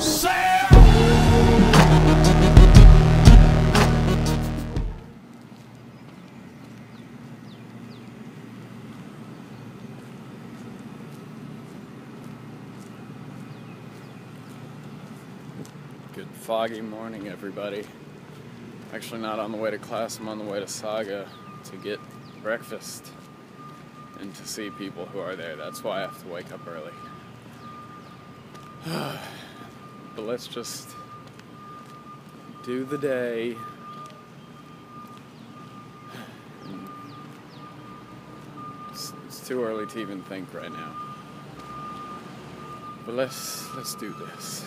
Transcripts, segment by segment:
Good foggy morning, everybody. Actually, not on the way to class, I'm on the way to Saga to get breakfast and to see people who are there. That's why I have to wake up early. but let's just do the day. It's, it's too early to even think right now. But let's let's do this.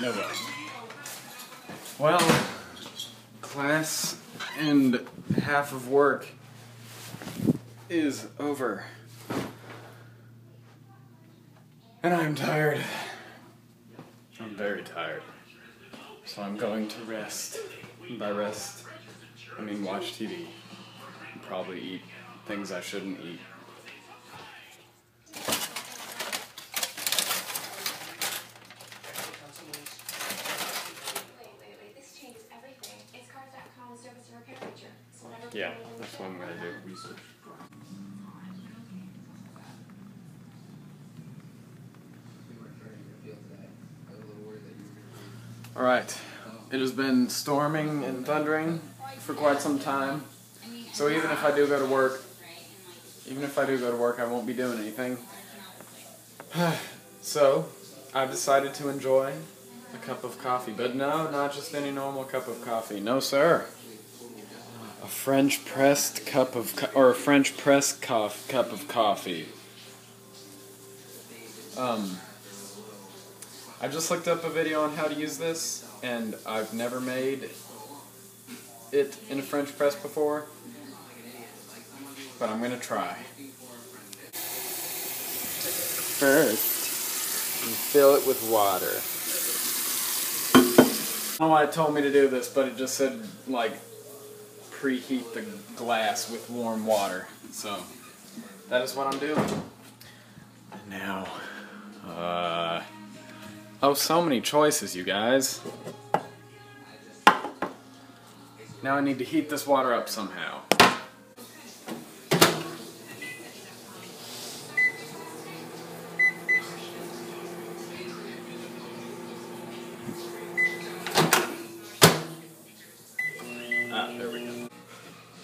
No way. Well, class and half of work is over. And I'm tired. I'm very tired. So I'm going to rest. And by rest, I mean watch TV. And probably eat things I shouldn't eat. Yeah, that's what I'm gonna do. Research. All right. It has been storming and thundering for quite some time. So even if I do go to work, even if I do go to work, I won't be doing anything. so I've decided to enjoy a cup of coffee, but no, not just any normal cup of coffee. No, sir. A French pressed cup of co- or a French press coff- cup of coffee. Um, I just looked up a video on how to use this, and I've never made it in a French press before, but I'm gonna try. First, you fill it with water. I don't know why it told me to do this, but it just said like preheat the glass with warm water. So that is what I'm doing. Now, uh, oh, so many choices, you guys. Now I need to heat this water up somehow.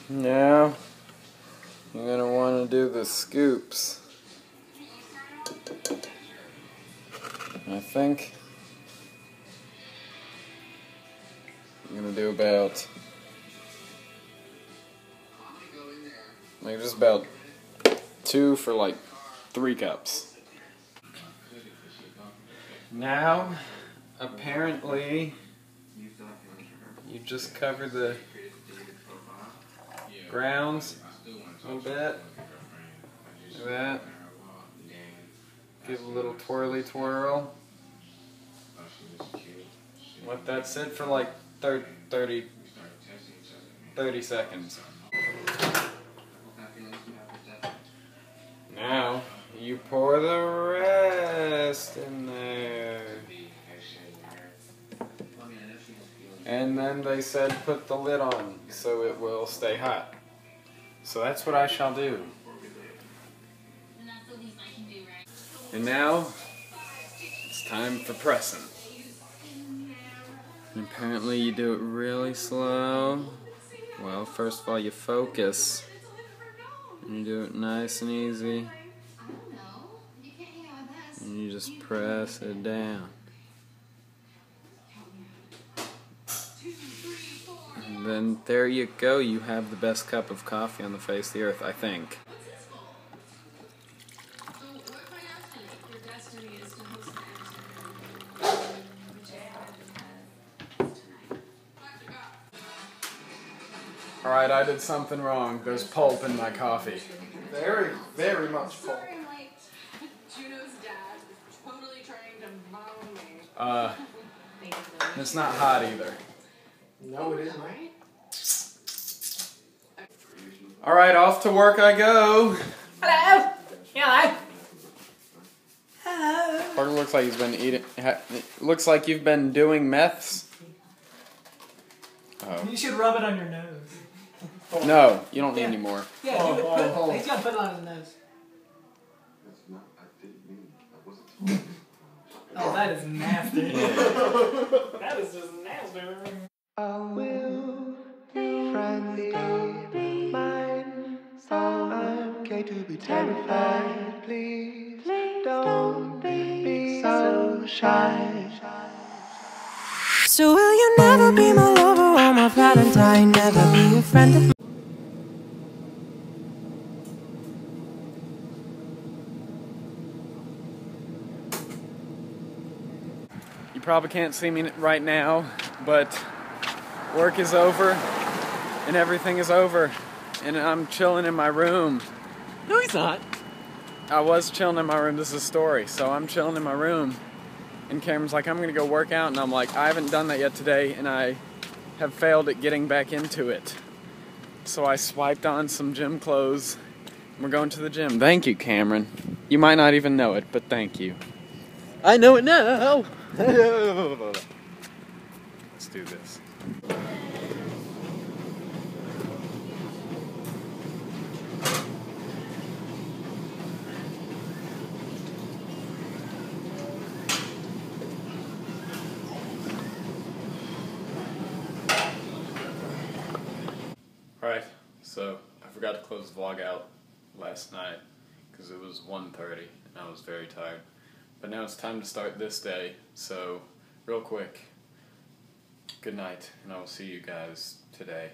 Now, you're gonna want to do the scoops. I think I'm gonna do about like just about two for like three cups. Now, apparently, you just cover the grounds a little bit. Like that. Give a little twirly twirl. Let that sit for like thir- 30, 30 seconds. Now, you pour the rest in there. And then they said put the lid on so it will stay hot. So that's what I shall do. And now, it's time for pressing. And apparently you do it really slow. Well, first of all you focus. And you do it nice and easy. And you just press it down. And then there you go, you have the best cup of coffee on the face of the earth, I think. Alright, I did something wrong. There's pulp in my coffee. Very, very much full. Sorry I'm late. Juno's dad is totally trying to bone me. Uh, Thank it's not hot either. No, it isn't. Right? Alright, off to work I go. Hello. Hello. Hello. Parker looks like he's been eating. Ha, looks like you've been doing meths. Oh. You should rub it on your nose. No, you don't need Yeah. any more. Yeah, Oh, do it. oh, Put, oh. He's gonna put it on his nose. Oh, that is nasty. that is just nasty. I will you friendly be mine? So I'm okay to be terrified. Please, don't be so shy. So will you never be my lover or my valentine? Never be a friend of You probably can't see me right now, but work is over and everything is over. And I'm chilling in my room. No, he's not. I was chilling in my room. This is a story. So I'm chilling in my room. And Cameron's like, I'm going to go work out. And I'm like, I haven't done that yet today. And I have failed at getting back into it. So I swiped on some gym clothes. We're going to the gym. Thank you, Cameron. You might not even know it, but thank you. I know it now. Let's do this. Alright, so I forgot to close the vlog out last night because it was 1.30 and I was very tired. But now it's time to start this day, so real quick, good night, and I will see you guys today.